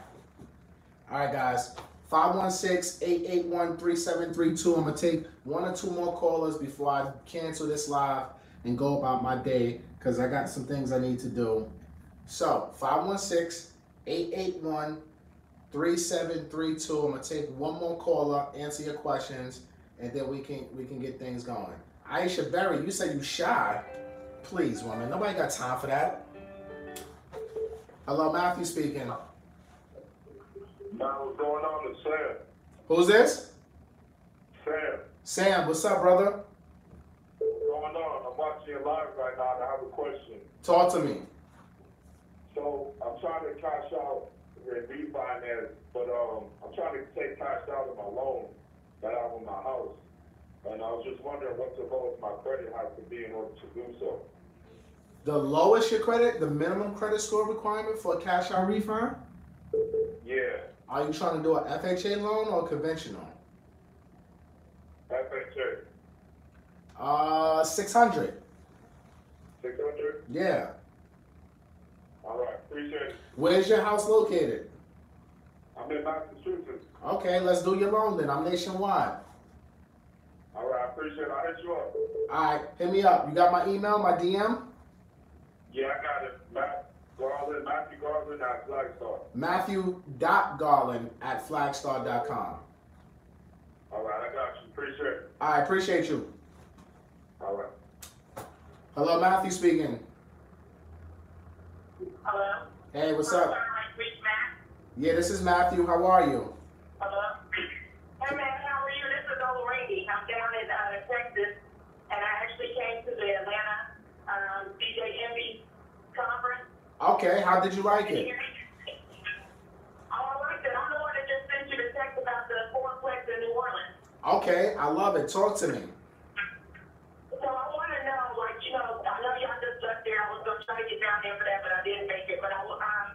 All right, guys. 516-881-3732. I'm gonna take one or two more callers before I cancel this live and go about my day because I got some things I need to do. So 516-881-3732. I'm gonna take one more caller, answer your questions, and then we can we can get things going. Aisha Berry, you said you shy. Please, woman. Nobody got time for that. Hello, Matthew speaking. Now, what's going on? It's Sam. Who's this? Sam, Sam, what's up, brother? what's going on? I'm watching you live right now and I have a question. Talk to me. So, I'm trying to cash out and refinance, but um, I'm trying to take cash out of my loan that I have on my house. And I was just wondering what the lowest my credit has to be in order to do so. The lowest your credit, the minimum credit score requirement for a cash out refund? Yeah, Are you trying to do an FHA loan or conventional? FHA, Uh, 600. 600? Yeah. All right, appreciate it. Where's your house located? I'm in Massachusetts. Okay, let's do your loan then. I'm nationwide. All right, I appreciate it. I'll hit you up. All right, hit me up. You got my email, my DM? Yeah, I got it. Matt Garland, Matthew Garland at Flagstar. Matthew.garland at flagstar.com. All right, I got you. Appreciate it. I appreciate you. All right. Hello, Matthew speaking. Hello. Hey, what's up? Reach Yeah, this is Matthew. How are you? Hello. Hey man, how are you? This is Ola Randy. I'm down in uh, Texas, and I actually came to the Atlanta um, DJ Envy conference. Okay, how did you like it? Oh, I liked it. I'm the one that just sent you the text about the fourplex in New Orleans. Okay, I love it. Talk to me. So I want to know, like, you know, I know y'all just left there. I was going to try to get down there for that, but I didn't make it. But I, wa- um,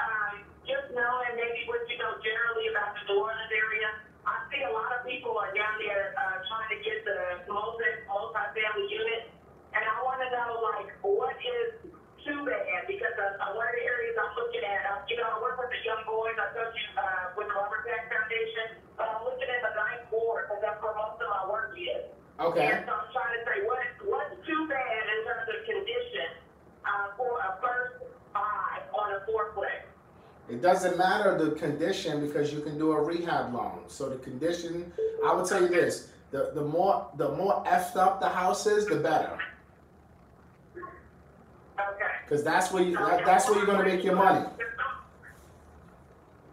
um, just knowing maybe what you know generally about the New Orleans area, I see a lot of people are down there uh, trying to get the multi multi-family unit, and I want to know, like, what is too bad? Because uh, uh, one of the areas I'm looking at, uh, you know, I work with the young boys. I told you uh, with the Robert Pack Foundation, but I'm looking at the ninth ward because that's where most of my work is. Okay. And so I'm trying to say, what, what's too bad in terms of condition uh, for a first buy on a fourplex? It doesn't matter the condition because you can do a rehab loan. So the condition, I would tell you this: the the more the more effed up the house is, the better. Okay. Because that's where you that, that's where you're gonna make your money.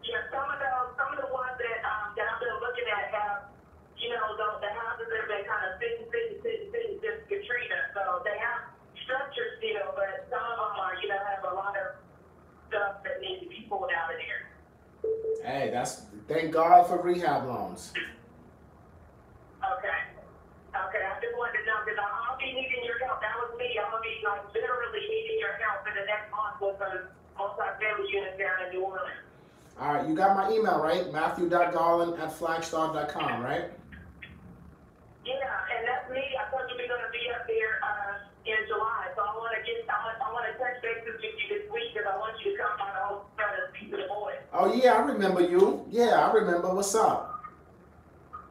Yeah, some of those, some of the ones that um, that I've been looking at have, you know, the, the houses that have been kind of sitting, sitting, sitting, sitting since Katrina. So they have structure still, but some of them are, you know, have a lot of stuff that needs to be pulled out of there. Hey, that's thank God for rehab loans. Okay. Okay, I just wanted to know because I'll be needing your help. That was me. I'm gonna be like literally needing your help in the next month with the multi-family units down in New Orleans. All right, you got my email right? Matthew.garland at flagstar.com, right? Yeah, and that's me. I told you we're gonna be up there uh, in July, so I want to get. I want. I want to touch bases with you this week because I want you to come by the whole try to speak to the boys. Oh yeah, I remember you. Yeah, I remember. What's up?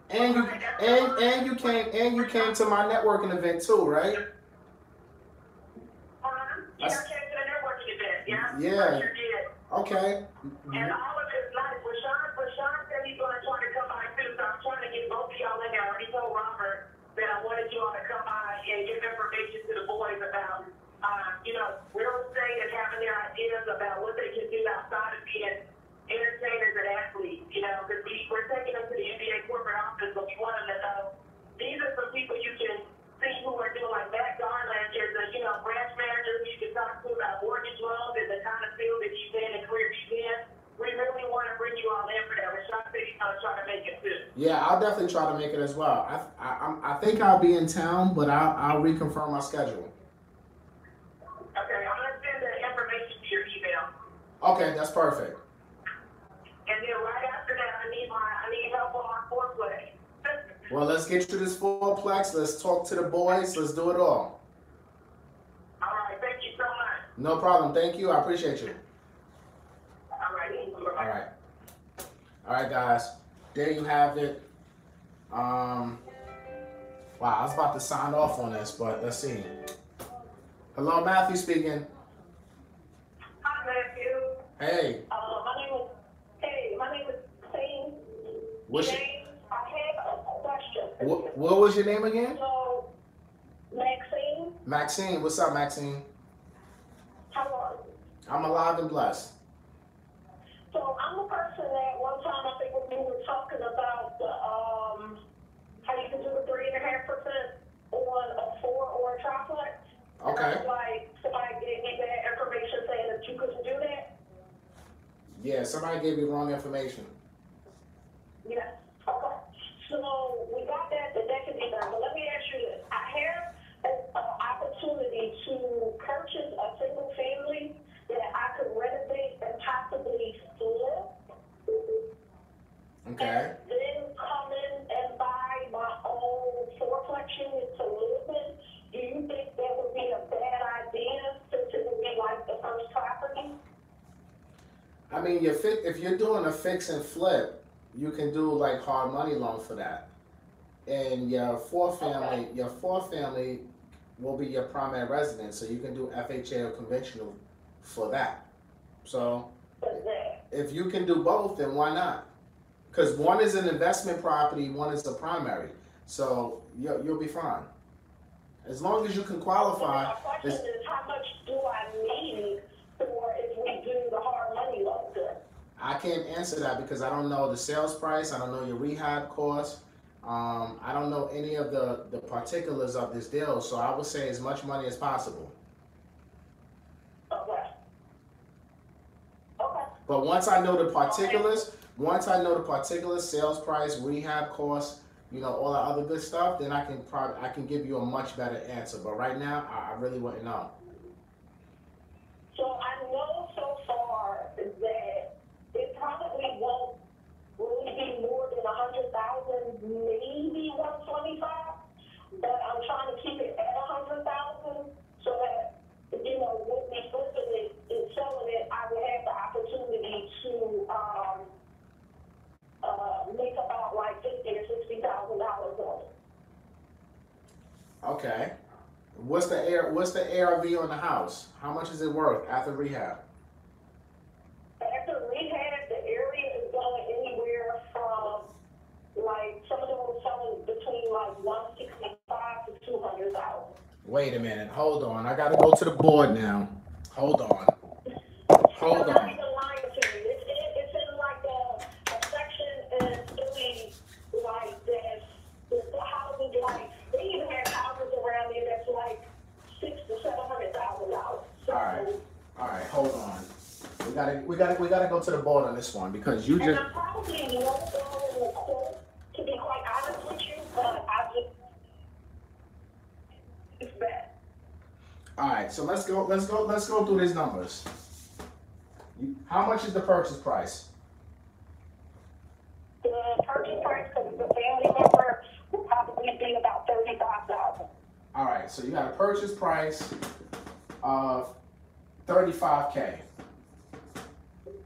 And you and and you came and you came to my networking event too, right? Uh, yeah, I came to the networking event. Yeah. Yeah. Sure. Okay. And all you know, because we, we're taking them to the NBA corporate office, but we want them to know these are some people you can see who are doing like Matt Garland is a, you know, branch manager who you can talk to about mortgage loans and the kind of field that he's in and career he's in. We really want to bring you all in for that. We're trying to, you know, try to make it too. Yeah, I'll definitely try to make it as well. I, I, I think I'll be in town, but I'll, I'll reconfirm my schedule. Okay, I'm going to send the information to your email. Okay, that's perfect. And then right after Well, let's get you this fourplex. Let's talk to the boys. Let's do it all. All right, thank you so much. No problem. Thank you. I appreciate you. All right, All right. All right, guys. There you have it. Um. Wow, I was about to sign off on this, but let's see. Hello, Matthew speaking. Hi, Matthew. Hey, Uh, my name is, hey, my name is Christine what's your, James. I have a question. What, what was your name again? So, Maxine, Maxine. What's up, Maxine? how are you? I'm alive and blessed. So I'm the person that one time I think when we were talking about the, um, how you can do the three and a half percent on a four or a triplex. I Okay. Like, somebody gave me that information saying that you couldn't do that. Yeah, somebody gave you wrong information. Yes. Okay. So we got that, that that can be done, but let me ask you this. I have an opportunity to purchase a single family that I could renovate and possibly flip. Okay. And then come in and buy my own fourplex unit to live in. Do you think that would be a bad idea since it would be like the first property? I mean, you fi- if you're doing a fix and flip, you can do like hard money loan for that. And your four family, your four family will be your primary residence, so you can do FHA or conventional for that. So if you can do both, then why not? Because one is an investment property, one is a primary. So you'll, you'll be fine. As long as you can qualify. My question is, how much do I need for if we do the hard money loan good? I can't answer that because I don't know the sales price. I don't know your rehab cost. Um, I don't know any of the, the particulars of this deal. So I would say as much money as possible. Okay. Okay, But once I know the particulars, once I know the particulars, sales price, rehab cost, you know, all that other good stuff, then I can probably I can give you a much better answer. But right now, I, I really wouldn't know. so I know so far that it probably won't really be more than a hundred thousand, maybe one twenty-five. But I'm trying to keep it at a hundred thousand so that, you know, with me flipping it and selling it, I would have the opportunity to, um, uh, make about like fifty or sixty thousand dollars on it. Okay. What's the air? What's the ARV on the house? How much is it worth after rehab? After rehab, the area is going anywhere from, like, some of them were selling between like one to two hundred thousand. Wait a minute. Hold on. I gotta go to the board now. Hold on. Hold I'm on. even lying to you, it's, in- it's in like a, a section in Philly, like, that's, the the houses, like, they even have houses around there that's like six to seven hundred thousand dollars. All right. All right. Hold on. We gotta. We gotta. We gotta go to the board on this one because you And just. I'm probably low down in the quote, to be quite honest with you, but I just, it's bad. All right. So let's go. Let's go. Let's go through these numbers. How much is the purchase price? The purchase price of the family member will probably be about thirty-five thousand. All right. So you got a purchase price of thirty-five k,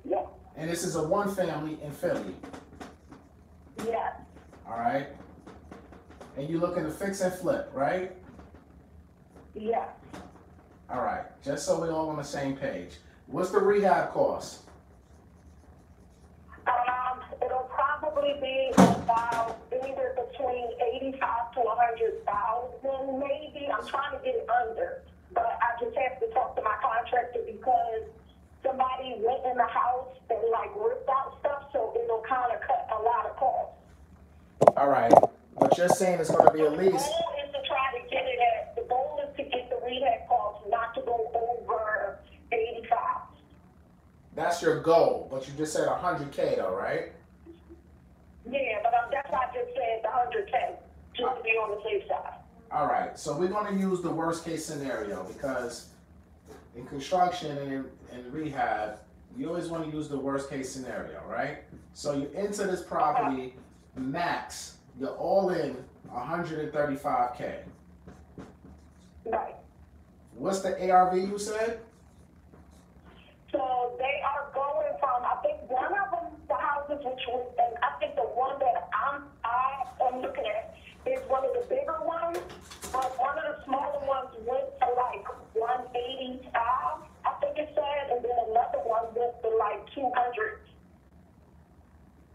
Yeah, and this is a one family in Philly. yeah, All right. And you're looking to fix and flip, right? yeah. All right, just so we're all on the same page. What's the rehab cost? Um, it'll probably be about either between eighty-five to a hundred thousand, maybe. I'm trying to get it under, but I just have to talk to my contractor because somebody went in the house and like ripped out stuff, so it'll kind of cut a lot of costs. All right, but you're saying it's gonna be at least. The goal is to try to get it at, the goal is to get the rehab that's your goal, but you just said hundred K though, right? Yeah, but I'm, that's not just saying the hundred K, just to be on the safe side. All right, so we're gonna use the worst case scenario because in construction and in rehab, you always wanna use the worst case scenario, right? So you enter this property, max, you're all in hundred and thirty-five K. Right. What's the ARV you said? So they are going from, I think one of them, the houses which was, and I think the one that I'm, I am looking at is one of the bigger ones, but one of the smaller ones went to like one eighty-five, I think it said, and then another one went to like two hundred.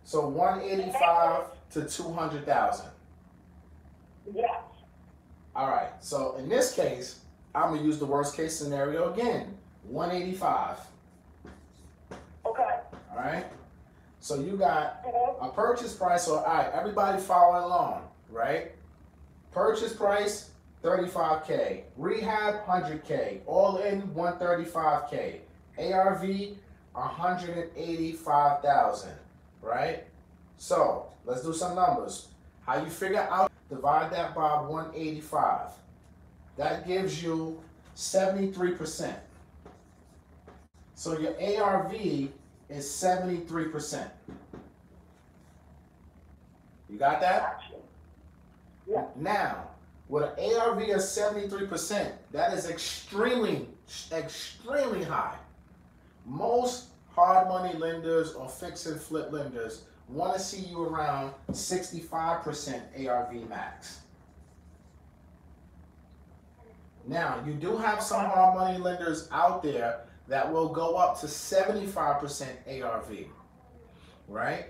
So one eighty-five to two hundred thousand. Yes. All right, so in this case, I'm gonna use the worst case scenario again, one eighty-five, Okay. All right? So you got a purchase price, so all right, everybody following along, right? Purchase price, thirty-five K, rehab, hundred K, all in, one thirty-five K, ARV, hundred and eighty-five thousand, right? So, let's do some numbers. How you figure out, divide that by one eighty-five. That gives you seventy-three percent. So your ARV is seventy-three percent. You got that? Yeah. Now, with an ARV of seventy-three percent, that is extremely, extremely high. Most hard money lenders or fix and flip lenders want to see you around sixty-five percent ARV max. Now, you do have some hard money lenders out there that will go up to seventy-five percent ARV, right?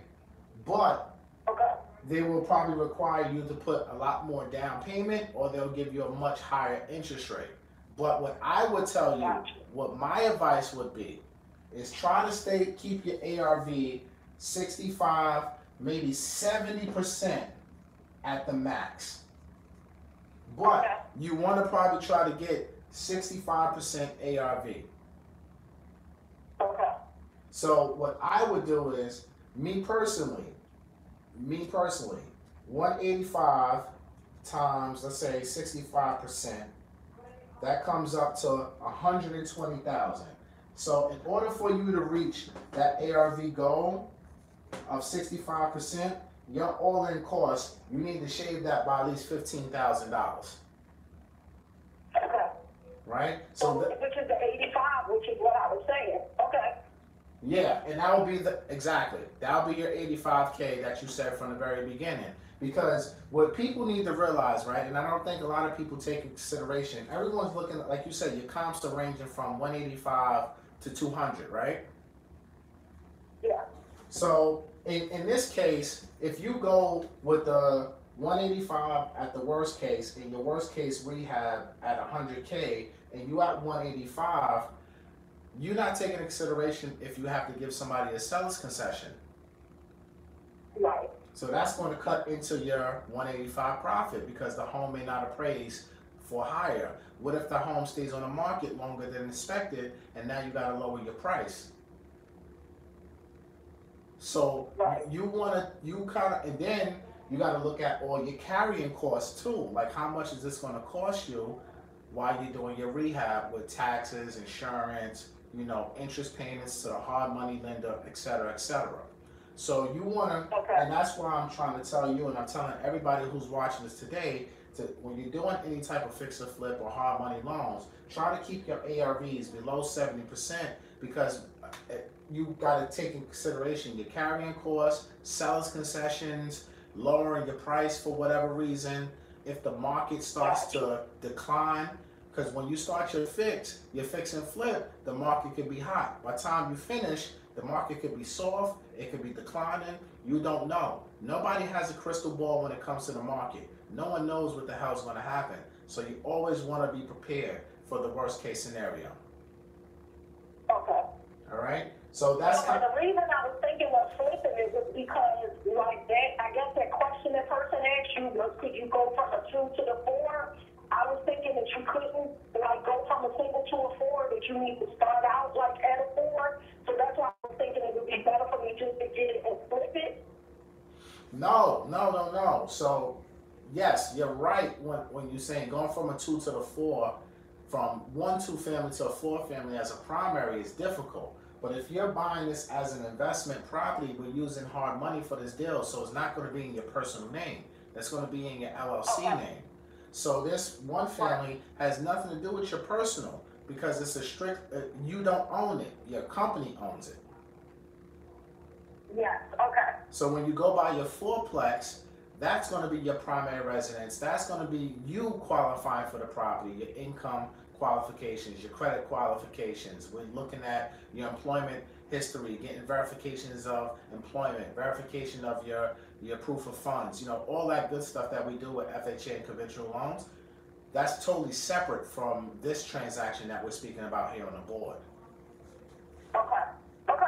But Okay. they will probably require you to put a lot more down payment or they'll give you a much higher interest rate. But what I would tell you, what my advice would be, is try to stay, keep your ARV 65, maybe 70% at the max. But you want to probably try to get 65% ARV. So what I would do is, me personally, me personally, 185 times let's say 65 percent, that comes up to 120,000. So in order for you to reach that ARV goal of 65 percent, your all-in cost, you need to shave that by at least fifteen thousand dollars, Okay. right? So, So which is the eighty-five, which is what I was saying. Yeah, and that will be the exactly that'll be your 85k that you said from the very beginning. Because what people need to realize, right, and I don't think a lot of people take in consideration. Everyone's looking at, like you said, your comps are ranging from 185 to 200, right? Yeah. So in, in this case, if you go with the 185 at the worst case, and your worst case rehab at 100k, and you at 185, you're not taking consideration if you have to give somebody a seller's concession. Right. So that's going to cut into your 185 profit because the home may not appraise for higher. What if the home stays on the market longer than expected, and now you got to lower your price? So Right. you want to you kind of and then you got to look at all your carrying costs too. Like how much is this going to cost you while you're doing your rehab with taxes, insurance, you know, interest payments to the hard money lender, et cetera, et cetera. So you want to, Okay. and that's why I'm trying to tell you, and I'm telling everybody who's watching this today, to when you're doing any type of fix or flip or hard money loans, try to keep your ARVs below 70% because uh, you got to take in consideration your carrying costs, seller's concessions, lowering your price for whatever reason. If the market starts to decline, because when you start your fix, your fix and flip, the market could be hot. By the time you finish, the market could be soft, it could be declining. You don't know. Nobody has a crystal ball when it comes to the market. No one knows what the hell's going to happen. So you always want to be prepared for the worst case scenario. Okay. All right. So that's Okay, the reason I was thinking of flipping it was because, like that, I guess that question that person asked you was, could you go from a two to the four? I was thinking that you couldn't, like, go from a single to a four, that you need to start out, like, at a four. So that's why I was thinking it would be better for me just to get it and flip it. No, no, no, no. So, yes, you're right when, when you're saying going from a two to the four, from one two family to a four family as a primary is difficult. But if you're buying this as an investment property, we're using hard money for this deal, so it's not going to be in your personal name. That's going to be in your LLC Okay. name. So this one family has nothing to do with your personal because it's a strict. Uh, you don't own it. Your company owns it. Yes, okay. So when you go buy your fourplex, that's going to be your primary residence. That's going to be you qualifying for the property, your income qualifications, your credit qualifications. We're looking at your employment history, getting verifications of employment, verification of your your proof of funds. You know all that good stuff that we do with FHA and conventional loans. That's totally separate from this transaction that we're speaking about here on the board. Okay, okay.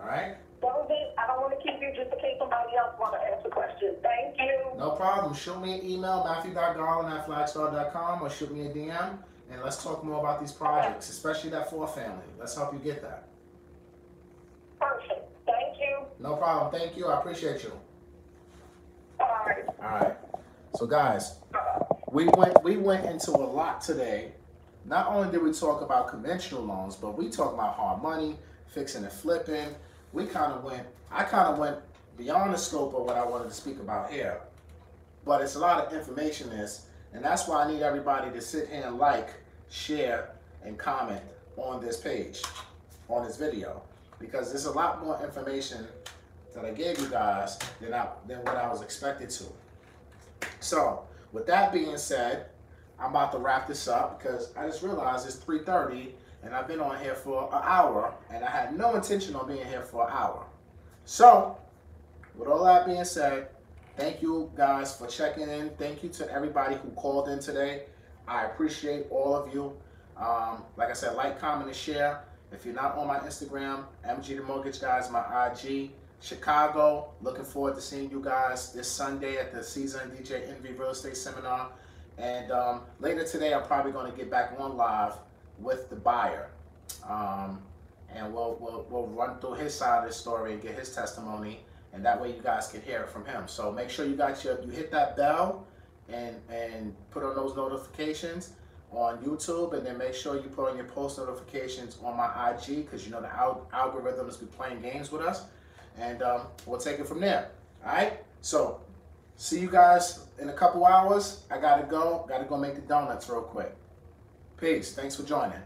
All right. That was it. I don't want to keep you just in case somebody else want to ask a question. Thank you. No problem. Shoot me an email, matthew.garland at flagstar.com, or shoot me a DM, and let's talk more about these projects, especially that four family. Let's help you get that. Perfect. Thank you. No problem. Thank you. I appreciate you. All right. All right. So, guys, we went we went into a lot today. Not only did we talk about conventional loans, but we talked about hard money, fixing and flipping. We kind of went. I kind of went beyond the scope of what I wanted to speak about here. But it's a lot of information in this, and that's why I need everybody to sit here and like, share, and comment on this page, on this video, because there's a lot more information that I gave you guys than I, than what I was expected to. So, with that being said, I'm about to wrap this up because I just realized it's 3:30 and I've been on here for an hour and I had no intention on being here for an hour. So, with all that being said, thank you guys for checking in. Thank you to everybody who called in today. I appreciate all of you. Um, like I said, like, comment, and share. If you're not on my Instagram, MG the Mortgage Guys, my IG. Chicago, looking forward to seeing you guys this Sunday at the Cesar DJ Envy Real Estate Seminar. And um, later today, I'm probably going to get back on live with the buyer. Um, and we'll, we'll, we'll run through his side of the story and get his testimony. And that way you guys can hear it from him. So make sure you got your, you hit that bell and, and put on those notifications on YouTube. And then make sure you put on your post notifications on my IG because you know the al- algorithms be playing games with us and um, we'll take it from there. All right. So, see you guys in a couple hours. I gotta go. Gotta go make the donuts real quick. Peace. Thanks for joining.